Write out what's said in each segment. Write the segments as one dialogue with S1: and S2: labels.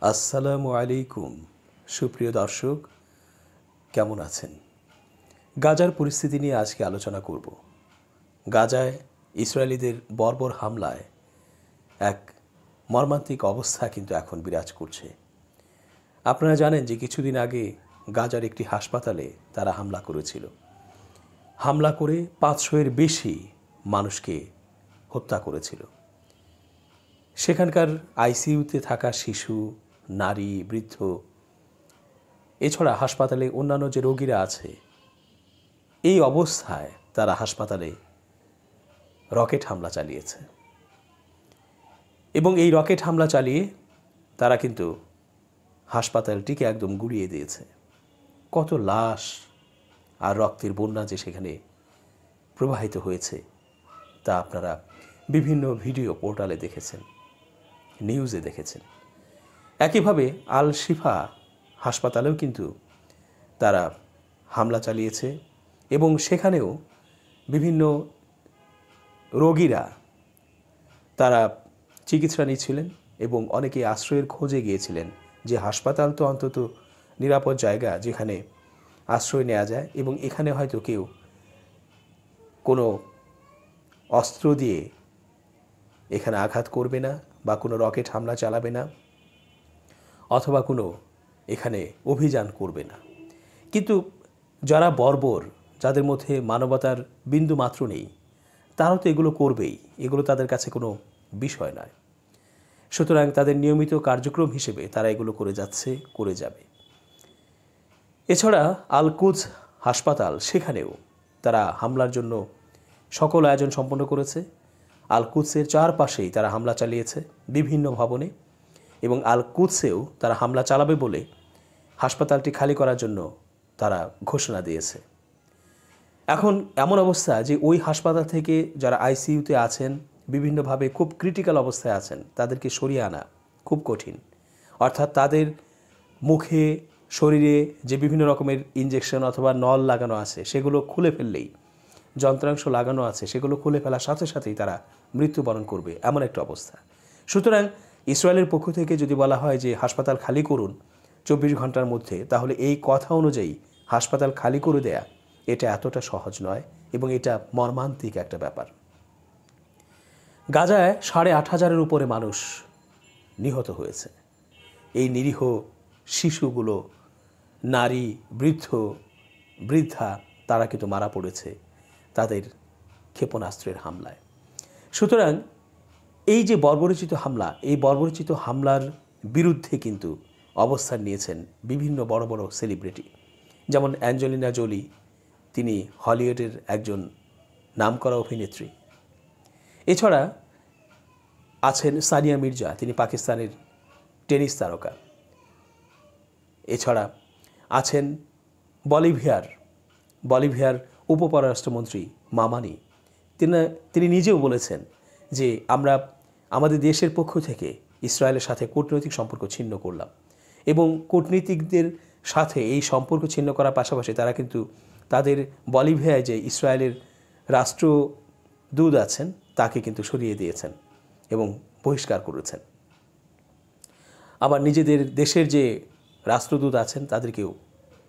S1: আসসালামু আলাইকুম, সুপ্রিয় দর্শক, কেমন আছেন? গাজার পরিস্থিতি নিয়ে আজকে আলোচনা করব। গাজায় ইসরায়েলিদের বর্বর হামলায় এক মর্মান্তিক অবস্থা কিন্তু এখন বিরাজ করছে। আপনারা জানেন যে কিছুদিন আগে গাজার একটি হাসপাতালে তারা হামলা করেছিল। হামলা করে পাঁচশোয়ের বেশি মানুষকে হত্যা করেছিল। সেখানকার আইসিইউতে থাকা শিশু, নারী, বৃদ্ধ, এছাড়া হাসপাতালে অন্যান্য যে রোগীরা আছে, এই অবস্থায় তারা হাসপাতালে রকেট হামলা চালিয়েছে। এবং এই রকেট হামলা চালিয়ে তারা কিন্তু হাসপাতালটিকে একদম গুড়িয়ে দিয়েছে। কত লাশ আর রক্তের বন্যা যে সেখানে প্রবাহিত হয়েছে, তা আপনারা বিভিন্ন ভিডিও পোর্টালে দেখেছেন। নিউজে দেখেছেন। একইভাবে আল শিফা হাসপাতালেও কিন্তু তারা হামলা চালিয়েছে এবং সেখানেও বিভিন্ন রোগীরা তারা চিকিৎসা নিচ্ছিলেন এবং অনেকে আশ্রয়ের খোঁজে গিয়েছিলেন যে হাসপাতাল তো অন্তত নিরাপদ জায়গা যেখানে আশ্রয় নেওয়া যায় এবং এখানে হয়তো কেউ কোনো অস্ত্র দিয়ে এখানে আঘাত করবে না। বা কোনো রকেট হামলা চালাবে না, অথবা কোনো এখানে অভিযান করবে না। কিন্তু যারা বর্বর, যাদের মধ্যে মানবতার বিন্দু মাত্র নেই, তারাও তো এগুলো করবেই, এগুলো তাদের কাছে কোনো বিষয় নয়। সুতরাং তাদের নিয়মিত কার্যক্রম হিসেবে তারা এগুলো করে যাচ্ছে, করে যাবে। এছাড়া আলকুজ হাসপাতাল, সেখানেও তারা হামলার জন্য সকল আয়োজন সম্পন্ন করেছে। আলকুৎসের চারপাশেই তারা হামলা চালিয়েছে বিভিন্ন ভবনে এবং আলকুৎসেও তারা হামলা চালাবে বলে হাসপাতালটি খালি করার জন্য তারা ঘোষণা দিয়েছে। এখন এমন অবস্থা যে ওই হাসপাতাল থেকে যারা আইসিইউতে আছেন, বিভিন্নভাবে খুব ক্রিটিক্যাল অবস্থায় আছেন, তাদেরকে সরিয়ে আনা খুব কঠিন। অর্থাৎ তাদের মুখে, শরীরে যে বিভিন্ন রকমের ইঞ্জেকশন অথবা নল লাগানো আছে, সেগুলো খুলে ফেললেই যন্ত্রাংশ লাগানো আছে, সেগুলো খুলে ফেলার সাথে সাথেই তারা মৃত্যুবরণ করবে, এমন একটা অবস্থা। সুতরাং ইসরায়েলের পক্ষ থেকে যদি বলা হয় যে হাসপাতাল খালি করুন চব্বিশ ঘণ্টার মধ্যে, তাহলে এই কথা অনুযায়ী হাসপাতাল খালি করে দেয়া এটা এতটা সহজ নয় এবং এটা মর্মান্তিক একটা ব্যাপার। গাজায় সাড়ে আট হাজারের উপরে মানুষ নিহত হয়েছে। এই নিরীহ শিশুগুলো, নারী, বৃদ্ধ, বৃদ্ধা, তারা কিন্তু মারা পড়েছে। তাদের ক্ষেপণাস্ত্রের হামলায়। সুতরাং এই যে বর্বরচিত হামলা, এই বর্বরচিত হামলার বিরুদ্ধে কিন্তু অবস্থান নিয়েছেন বিভিন্ন বড় বড় সেলিব্রিটি। যেমন অ্যাঞ্জেলিনা জোলি, তিনি হলিউডের একজন নামকরা অভিনেত্রী। এছাড়া আছেন সানিয়া মির্জা, তিনি পাকিস্তানের টেনিস তারকা। এছাড়া আছেন বলিভিয়ার বলিভিয়ার উপপররাষ্ট্রমন্ত্রী মামানি, তিনি তিনি নিজেও বলেছেন যে আমরা আমাদের দেশের পক্ষ থেকে ইসরায়েলের সাথে কূটনৈতিক সম্পর্ক ছিন্ন করলাম এবং কূটনীতিকদের সাথে এই সম্পর্ক ছিন্ন করার পাশাপাশি তারা কিন্তু তাদের বলিভিয়ায় যে ইসরায়েলের রাষ্ট্রদূত আছেন, তাকে কিন্তু সরিয়ে দিয়েছেন এবং বহিষ্কার করেছেন। আবার নিজেদের দেশের যে রাষ্ট্রদূত আছেন, তাদেরকেও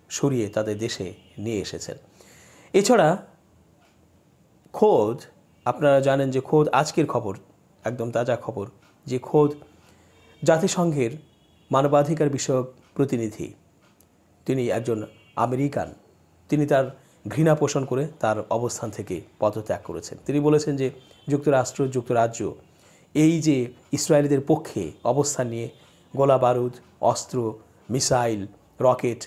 S1: সরিয়ে তাদের দেশে নিয়ে এসেছেন। এছাড়া খোদ, আপনারা জানেন যে খোদ আজকের খবর, একদম তাজা খবর, যে খোদ জাতিসংঘের মানবাধিকার বিষয়ক প্রতিনিধি, তিনি একজন আমেরিকান, তিনি তার ঘৃণা পোষণ করে তার অবস্থান থেকে পদত্যাগ করেছেন। তিনি বলেছেন যে যুক্তরাষ্ট্র, যুক্তরাজ্য, এই যে ইসরায়েলিদের পক্ষে অবস্থান নিয়ে গোলা বারুদ, অস্ত্র, মিসাইল, রকেট,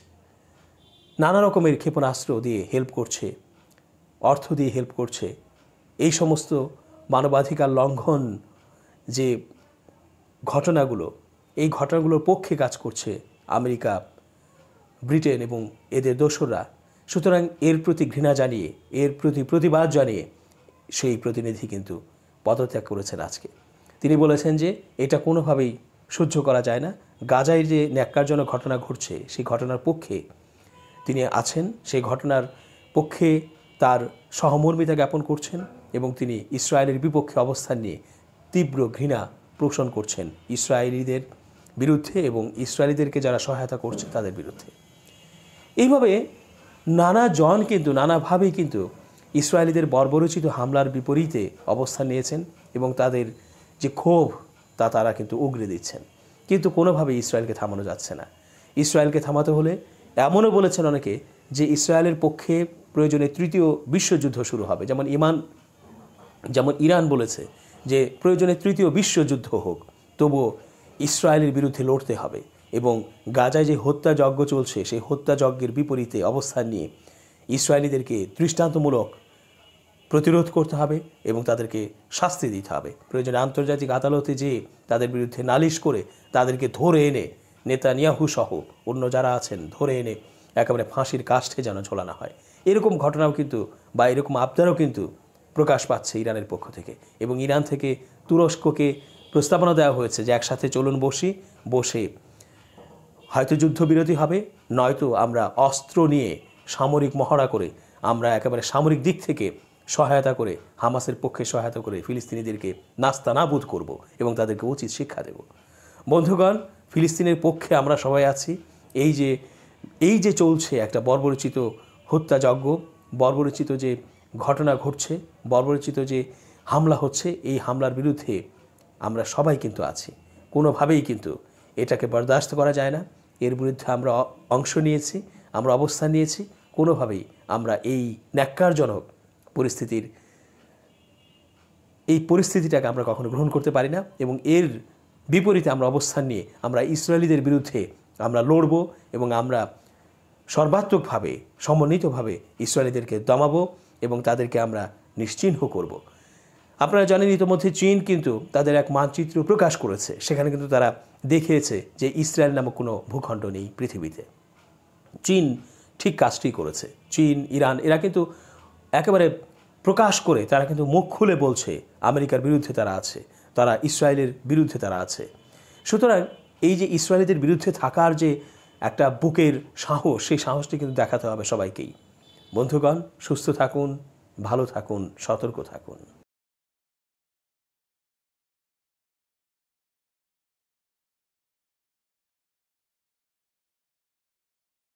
S1: নানা রকমের ক্ষেপণাস্ত্র দিয়ে হেল্প করছে অর্থ দিয়ে হেল্প করছে। এই সমস্ত মানবাধিকার লঙ্ঘন যে ঘটনাগুলো, এই ঘটনাগুলোর পক্ষে কাজ করছে আমেরিকা, ব্রিটেন এবং এদের দোসররা। সুতরাং এর প্রতি ঘৃণা জানিয়ে, এর প্রতি প্রতিবাদ জানিয়ে সেই প্রতিনিধি কিন্তু পদত্যাগ করেছেন আজকে। তিনি বলেছেন যে এটা কোনোভাবেই সহ্য করা যায় না। গাজায় যে ন্যাক্কারজনক ঘটনা ঘটছে, সেই ঘটনার পক্ষে তিনি আছেন। সেই ঘটনার পক্ষে তার সহমর্মিতা জ্ঞাপন করছেন এবং তিনি ইসরায়েলের বিপক্ষে অবস্থান নিয়ে তীব্র ঘৃণা পোষণ করছেন ইসরায়েলিদের বিরুদ্ধে এবং ইসরায়েলিদেরকে যারা সহায়তা করছে তাদের বিরুদ্ধে। এইভাবে নানা জন কিন্তু, নানাভাবেই কিন্তু ইসরায়েলিদের বর্বরচিত হামলার বিপরীতে অবস্থান নিয়েছেন এবং তাদের যে ক্ষোভ তা তারা কিন্তু উগরে দিচ্ছেন। কিন্তু কোনোভাবে ইসরায়েলকে থামানো যাচ্ছে না। ইসরায়েলকে থামাতে হলে এমনও বলেছেন অনেকে যে ইসরায়েলের পক্ষে প্রয়োজনে তৃতীয় বিশ্বযুদ্ধ শুরু হবে। যেমন ইমান, যেমন ইরান বলেছে যে প্রয়োজনে তৃতীয় বিশ্বযুদ্ধ হোক, তবুও ইসরায়েলের বিরুদ্ধে লড়তে হবে এবং গাজায় যে হত্যাযজ্ঞ চলছে, সেই হত্যাযজ্ঞের বিপরীতে অবস্থান নিয়ে ইসরায়েলিদেরকে দৃষ্টান্তমূলক প্রতিরোধ করতে হবে এবং তাদেরকে শাস্তি দিতে হবে। প্রয়োজনে আন্তর্জাতিক আদালতে যেয়ে তাদের বিরুদ্ধে নালিশ করে তাদেরকে ধরে এনে নেতানিয়াহু সহ অন্য যারা আছেন, ধরে এনে একেবারে ফাঁসির কাষ্ঠে যেন ঝোলানো হয়। এরকম ঘটনাও কিন্তু বা এরকম আবদারও কিন্তু প্রকাশ পাচ্ছে ইরানের পক্ষ থেকে। এবং ইরান থেকে তুরস্ককে প্রস্তাবনা দেওয়া হয়েছে যে একসাথে চলুন বসি, বসে হয়তো যুদ্ধবিরতি হবে, নয়তো আমরা অস্ত্র নিয়ে সামরিক মহড়া করে আমরা একেবারে সামরিক দিক থেকে সহায়তা করে, হামাসের পক্ষে সহায়তা করে ফিলিস্তিনিদেরকে নাস্তা নাবুদ করব এবং তাদেরকে উচিত শিক্ষা দেব। বন্ধুগণ, ফিলিস্তিনের পক্ষে আমরা সবাই আছি। এই যে এই যে চলছে একটা বর্বরচিত হত্যাযজ্ঞ, বর্বরচিত যে ঘটনা ঘটছে, বর্বরচিত যে হামলা হচ্ছে, এই হামলার বিরুদ্ধে আমরা সবাই কিন্তু আছি। কোনোভাবেই কিন্তু এটাকে বরদাস্ত করা যায় না। এর বিরুদ্ধে আমরা অংশ নিয়েছি, আমরা অবস্থান নিয়েছি। কোনোভাবেই আমরা এই ন্যাক্কারজনক পরিস্থিতির, এই পরিস্থিতিটাকে আমরা কখনো গ্রহণ করতে পারি না এবং এর বিপরীতে আমরা অবস্থান নিয়ে আমরা ইসরায়েলিদের বিরুদ্ধে আমরা লড়ব এবং আমরা সর্বাত্মকভাবে, সমন্বিতভাবে ইসরায়েলিদেরকে দমাবো এবং তাদেরকে আমরা নিশ্চিহ্ন করব। আপনারা জানেন ইতিমধ্যে চীন কিন্তু তাদের এক মানচিত্র প্রকাশ করেছে। সেখানে কিন্তু তারা দেখিয়েছে যে ইসরায়েল নামক কোনো ভূখণ্ড নেই পৃথিবীতে। চীন ঠিক কাজটি করেছে। চীন, ইরান, এরা কিন্তু একেবারে প্রকাশ করে তারা কিন্তু মুখ খুলে বলছে, আমেরিকার বিরুদ্ধে তারা আছে, তারা ইসরায়েলের বিরুদ্ধে তারা আছে। সুতরাং এই যে ইসরায়েলিদের বিরুদ্ধে থাকার যে একটা বুকের সাহস, সেই সাহসটি কিন্তু দেখাতে হবে সবাইকেই। বন্ধুগণ, সুস্থ থাকুন, ভালো থাকুন, সতর্ক থাকুন।